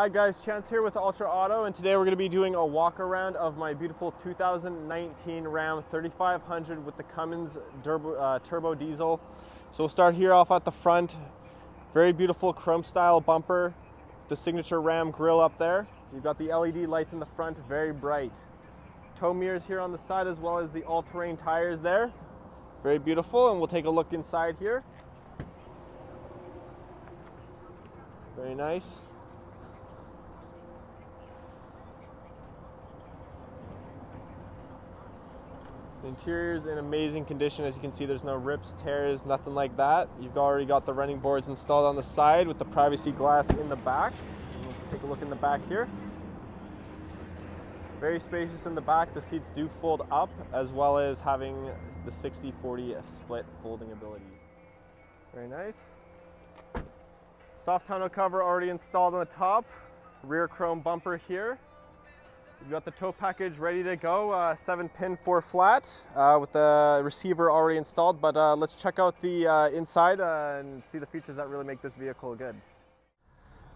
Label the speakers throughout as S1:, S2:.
S1: Hi guys, Chance here with Ultra Auto and today we're going to be doing a walk around of my beautiful 2019 Ram 3500 with the Cummins turbo, uh, turbo diesel. So we'll start here off at the front. Very beautiful chrome style bumper, the signature Ram grill up there. You've got the LED lights in the front, very bright. Tow mirrors here on the side as well as the all-terrain tires there. Very beautiful and we'll take a look inside here. Very nice. The interior is in amazing condition. As you can see, there's no rips, tears, nothing like that. You've already got the running boards installed on the side with the privacy glass in the back. We'll take a look in the back here. Very spacious in the back. The seats do fold up as well as having the 60-40 split folding ability. Very nice. Soft tonneau cover already installed on the top. Rear chrome bumper here. We've got the tow package ready to go, uh, 7 pin 4 flat uh, with the receiver already installed, but uh, let's check out the uh, inside uh, and see the features that really make this vehicle good.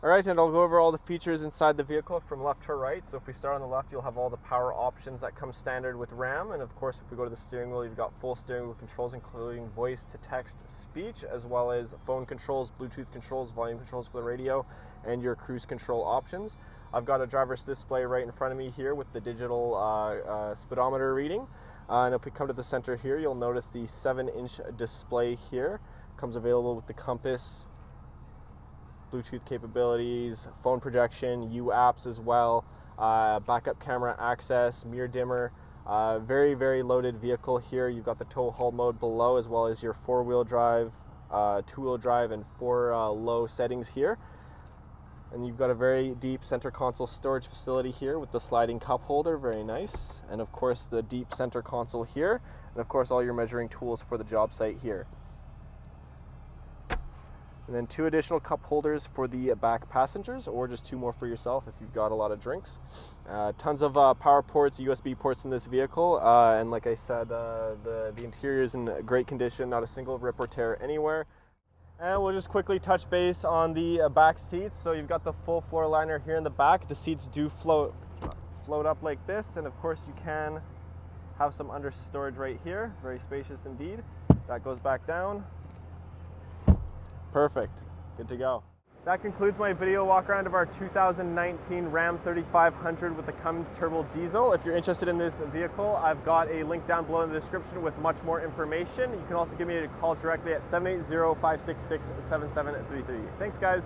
S1: Alright, and I'll go over all the features inside the vehicle from left to right. So if we start on the left, you'll have all the power options that come standard with RAM. And of course, if we go to the steering wheel, you've got full steering wheel controls, including voice to text speech, as well as phone controls, Bluetooth controls, volume controls for the radio, and your cruise control options. I've got a driver's display right in front of me here with the digital uh, uh, speedometer reading. Uh, and if we come to the center here, you'll notice the 7 inch display here. Comes available with the compass, Bluetooth capabilities, phone projection, U apps as well, uh, backup camera access, mirror dimmer. Uh, very, very loaded vehicle here. You've got the tow haul mode below as well as your four wheel drive, uh, two wheel drive, and four uh, low settings here. And you've got a very deep center console storage facility here with the sliding cup holder, very nice. And of course, the deep center console here. And of course, all your measuring tools for the job site here and then two additional cup holders for the back passengers or just two more for yourself if you've got a lot of drinks. Uh, tons of uh, power ports usb ports in this vehicle uh, and like i said uh, the, the interior is in great condition not a single rip or tear anywhere. And we'll just quickly touch base on the uh, back seats. So you've got the full floor liner here in the back. The seats do float float up like this and of course you can have some under storage right here. Very spacious indeed. That goes back down Perfect. Good to go. That concludes my video walk around of our 2019 Ram 3500 with the Cummins Turbo Diesel. If you're interested in this vehicle, I've got a link down below in the description with much more information. You can also give me a call directly at 780-566-7733. Thanks guys.